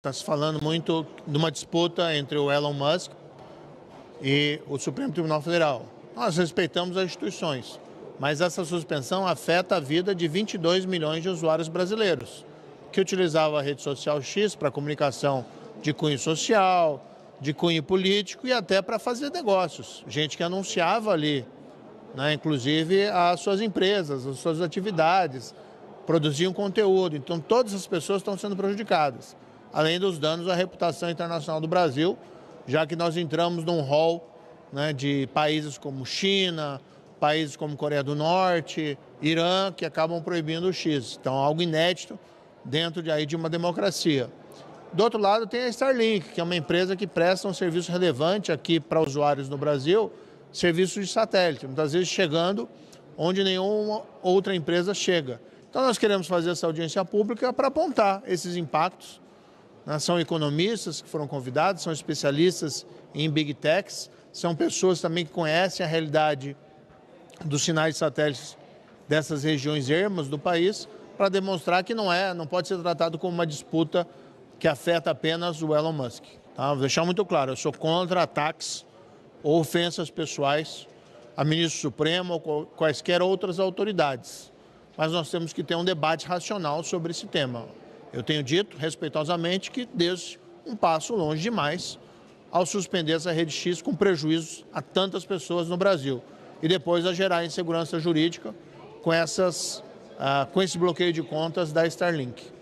Está se falando muito de uma disputa entre o Elon Musk e o Supremo Tribunal Federal. Nós respeitamos as instituições, mas essa suspensão afeta a vida de 22 milhões de usuários brasileiros que utilizavam a rede social X para comunicação de cunho social, de cunho político e até para fazer negócios. Gente que anunciava ali, né, inclusive as suas empresas, as suas atividades, produziam conteúdo. Então todas as pessoas estão sendo prejudicadas além dos danos à reputação internacional do Brasil, já que nós entramos num rol né, de países como China, países como Coreia do Norte, Irã, que acabam proibindo o X. Então, algo inédito dentro de, aí, de uma democracia. Do outro lado, tem a Starlink, que é uma empresa que presta um serviço relevante aqui para usuários no Brasil, serviços de satélite, muitas vezes chegando onde nenhuma outra empresa chega. Então, nós queremos fazer essa audiência pública para apontar esses impactos? São economistas que foram convidados, são especialistas em Big Techs, são pessoas também que conhecem a realidade dos sinais satélites dessas regiões ermas do país, para demonstrar que não é, não pode ser tratado como uma disputa que afeta apenas o Elon Musk. Tá? Vou deixar muito claro, eu sou contra ataques ou ofensas pessoais a ministro supremo ou quaisquer outras autoridades. Mas nós temos que ter um debate racional sobre esse tema. Eu tenho dito respeitosamente que desde um passo longe demais ao suspender essa rede X com prejuízos a tantas pessoas no Brasil e depois a gerar insegurança jurídica com, essas, uh, com esse bloqueio de contas da Starlink.